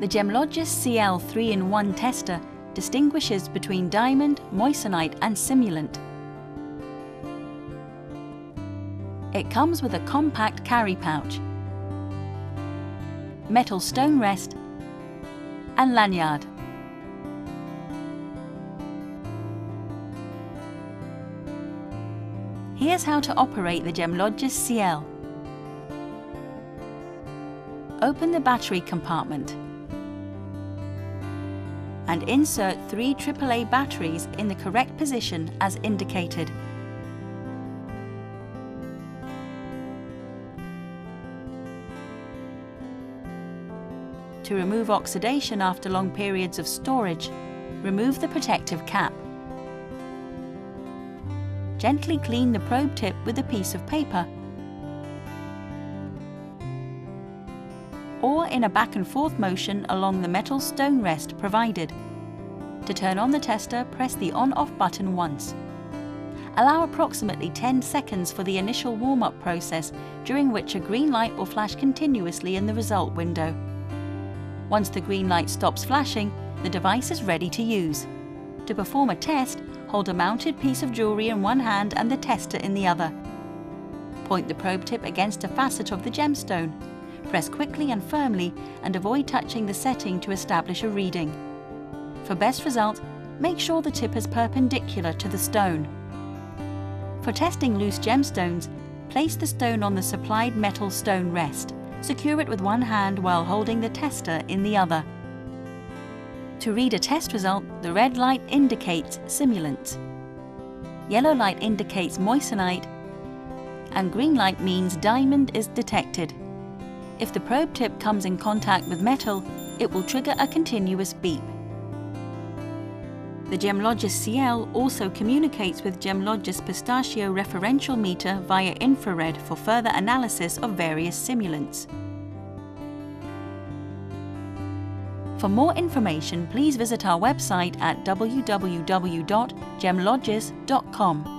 The Gemlogis CIEL 3-in-1 tester distinguishes between diamond, moissanite and simulant. It comes with a compact carry pouch, metal stone rest and lanyard. Here's how to operate the Gemlogis CIEL. Open the battery compartment and insert three AAA batteries in the correct position as indicated. To remove oxidation after long periods of storage, remove the protective cap. Gently clean the probe tip with a piece of paper or in a back and forth motion along the metal stone rest provided. To turn on the tester, press the on-off button once. Allow approximately 10 seconds for the initial warm-up process, during which a green light will flash continuously in the result window. Once the green light stops flashing, the device is ready to use. To perform a test, hold a mounted piece of jewellery in one hand and the tester in the other. Point the probe tip against a facet of the gemstone. Press quickly and firmly and avoid touching the setting to establish a reading. For best result, make sure the tip is perpendicular to the stone. For testing loose gemstones, place the stone on the supplied metal stone rest. Secure it with one hand while holding the tester in the other. To read a test result, the red light indicates simulant. Yellow light indicates moissanite and green light means diamond is detected. If the probe tip comes in contact with metal, it will trigger a continuous beep. The Gemlogis CIEL also communicates with Gemlogis Pistachio referential meter via infrared for further analysis of various simulants. For more information, please visit our website at www.gemlogis.com.